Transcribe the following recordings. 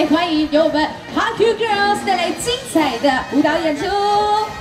来欢迎由我们 Hot Q Girls 带来精彩的舞蹈演出。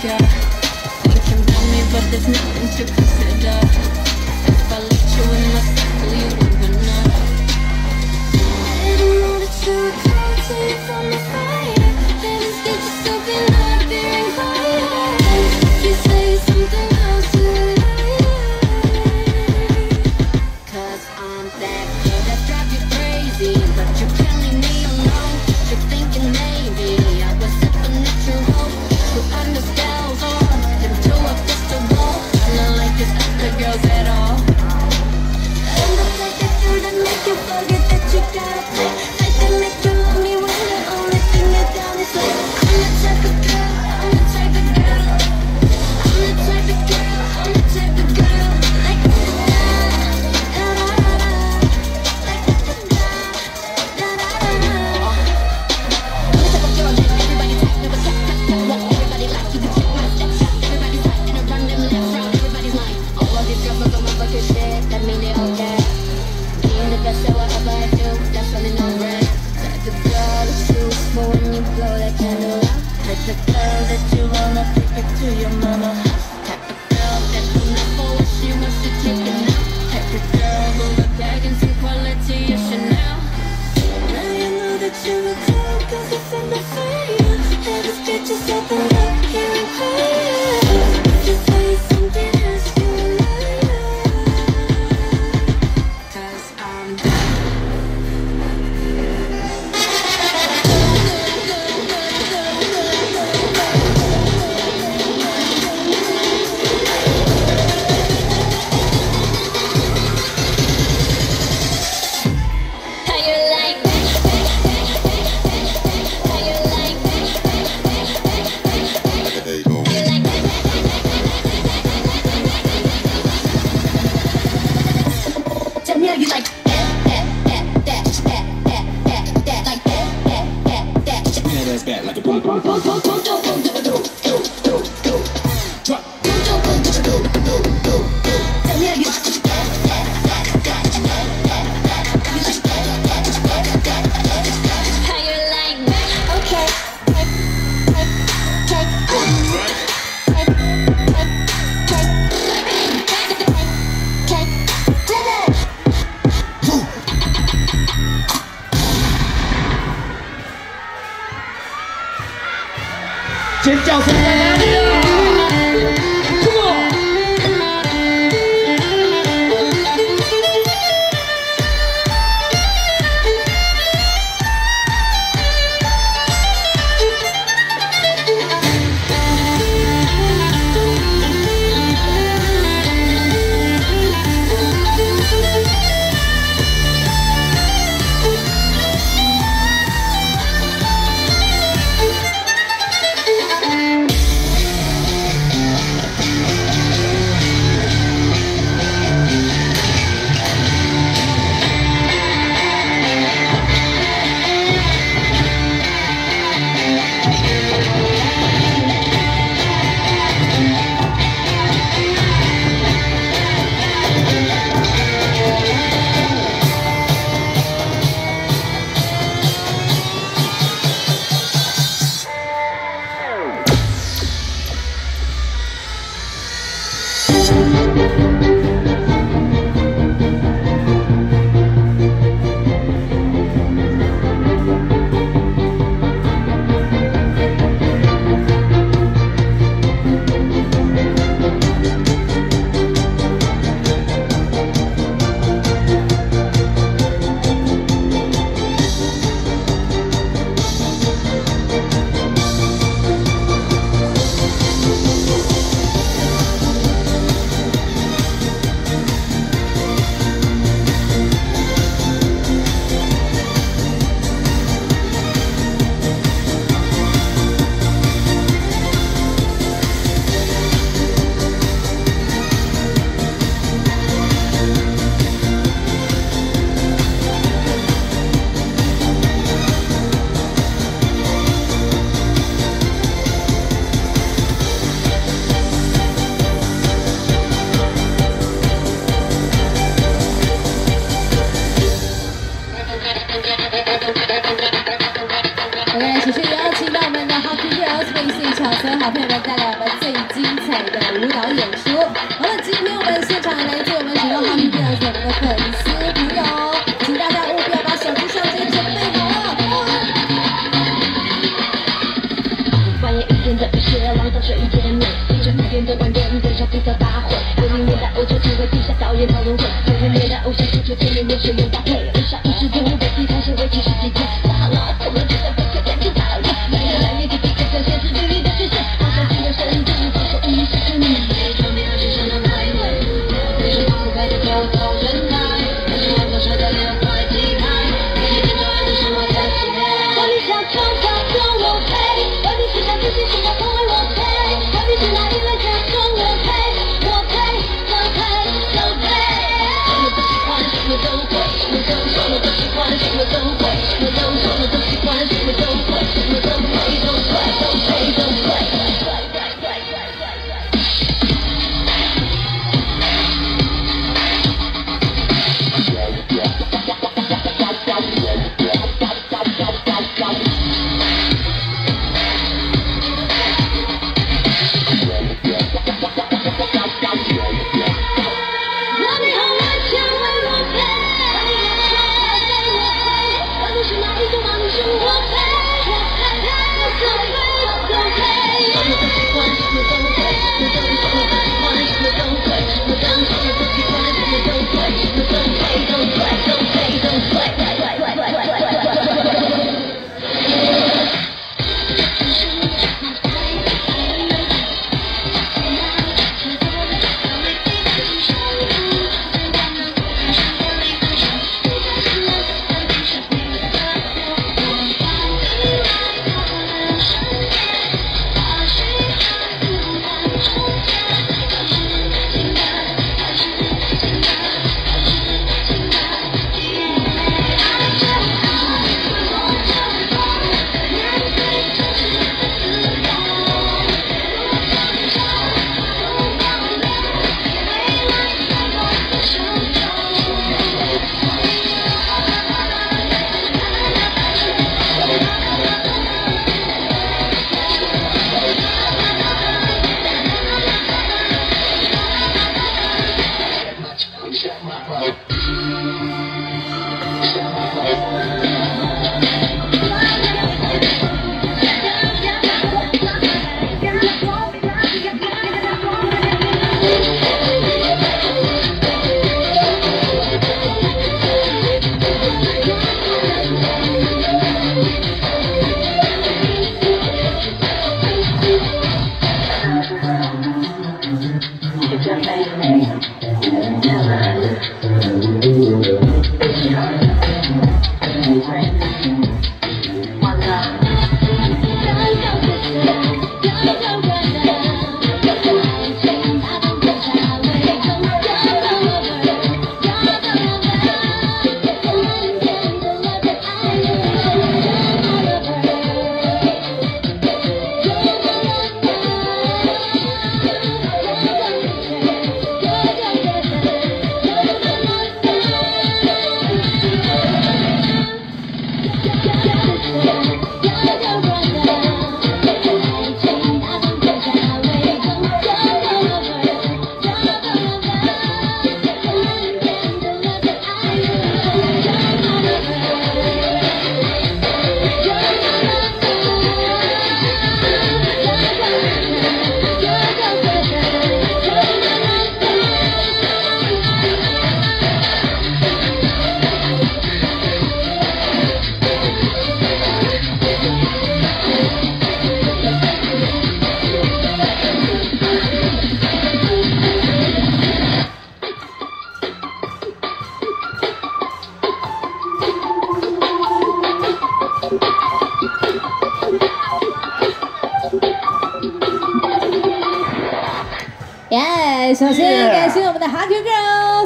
figure. Thinking about me, but there's nothing to consider. ass back like a boom boom boom boom boom boom boom boom boom boom. 好朋友们带来我们最精彩的舞蹈演出。好了，今天我们现场来自我们许多 Happy Girls 我们的粉丝朋友，请大家务必要把手机、相机准备好了。半夜一点的雨雪，浪到水一见面，凌晨五点的晚点，等下披萨大会。九零年代欧洲成为地下导演讨论会，九零年代偶像足球天天有水有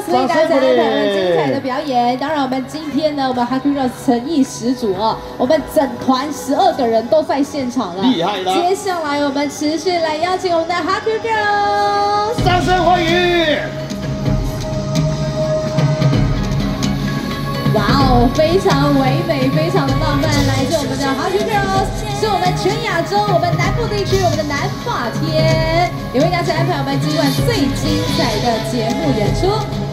Girls 为大家带来很精彩的表演。当然，我们今天呢，我们 Happy Girls 诚意十足哦，我们整团十二个人都在现场了，厉害了接下来我们持续来邀请我们的 Happy Girls。掌声欢迎！哇哦，非常唯美，非常的浪漫，来自我们的 Happy Girls。首是我们全亚洲、我们南部地区、我们的南霸天，也为大家安排我们今晚最精彩的节目演出。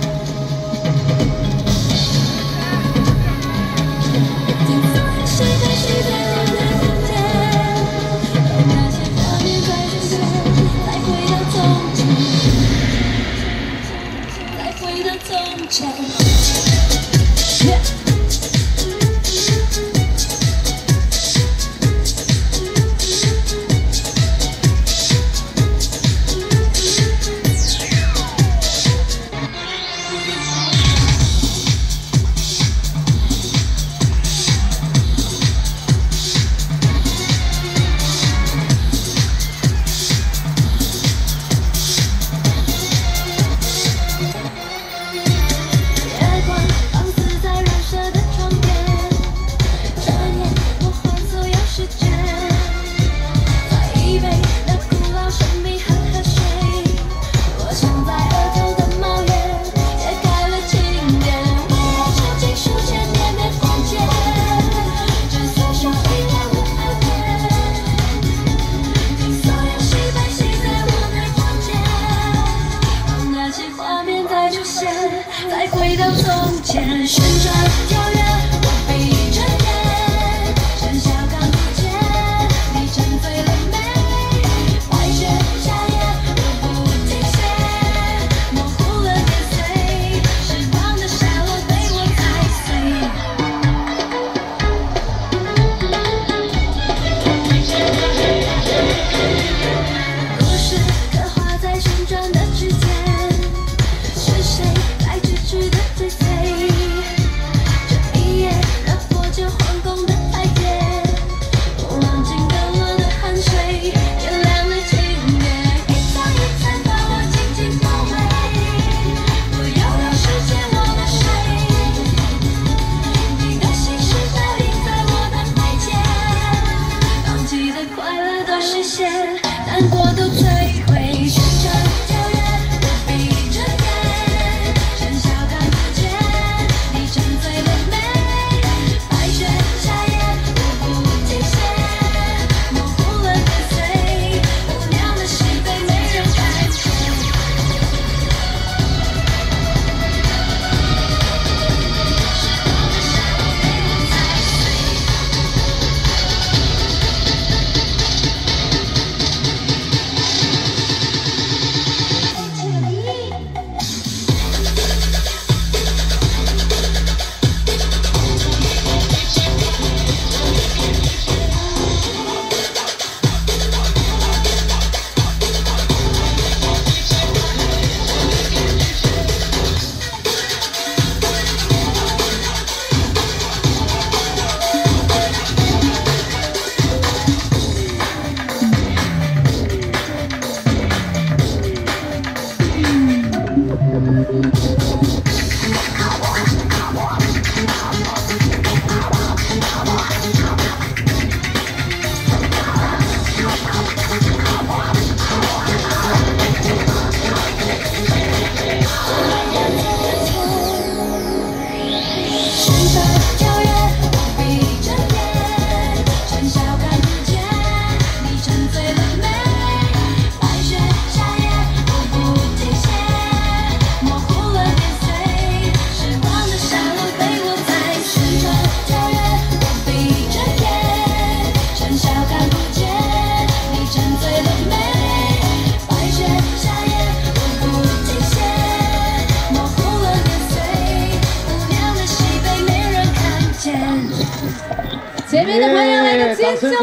前面的朋友来个尖叫声！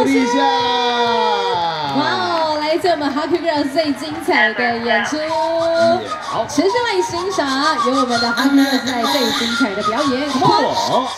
哇哦，来自我们 Hockey Girls 最精彩的演出，持续来欣赏由我们的 Hockey Girls 最精彩的表演。好，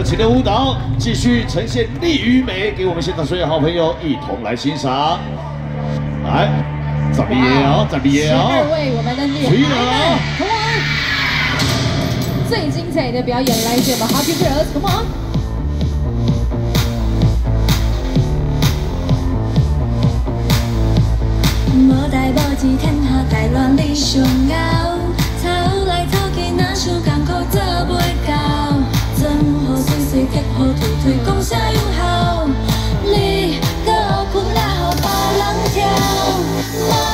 几个。继续呈现力与美，给我们现场所有好朋友一同来欣赏。来，怎么样？怎么样？二位我们的女孩们，最精彩的表演来自我们 Happy Girls，Come on！无代无志，天下大乱，你上敖，吵来吵去，哪想艰苦做袂到。hồ thủy thủy cũng sẽ yêu hào ly cơ cũng là hồ ba lắng theo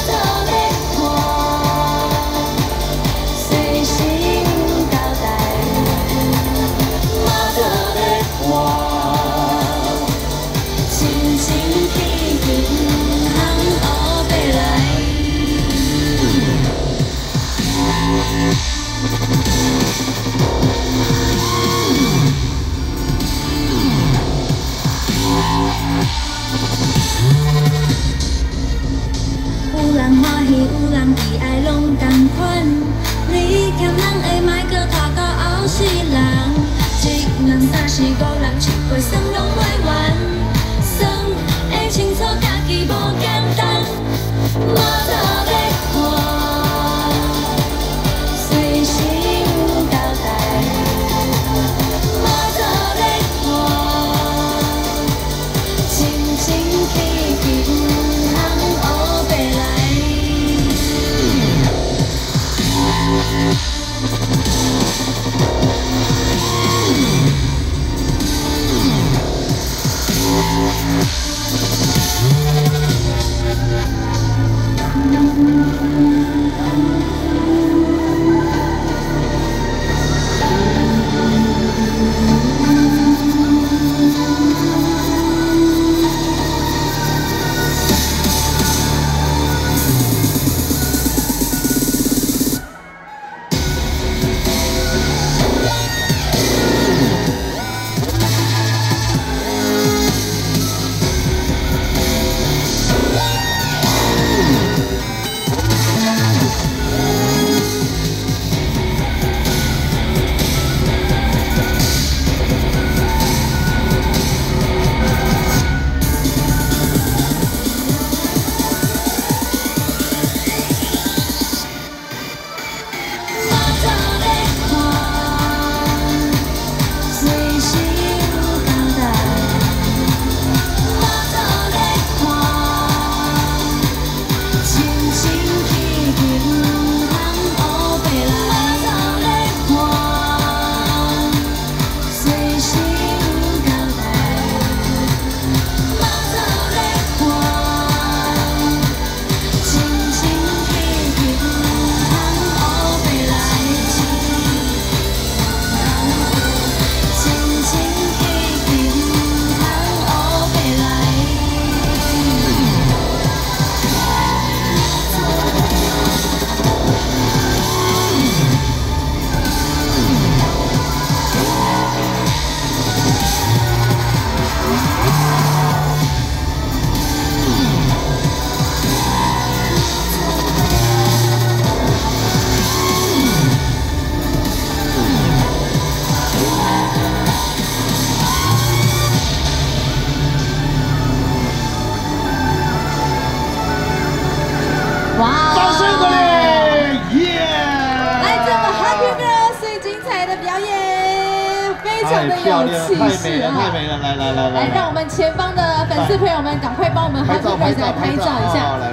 朋友们，赶快帮我们拍照一下，拍照一下。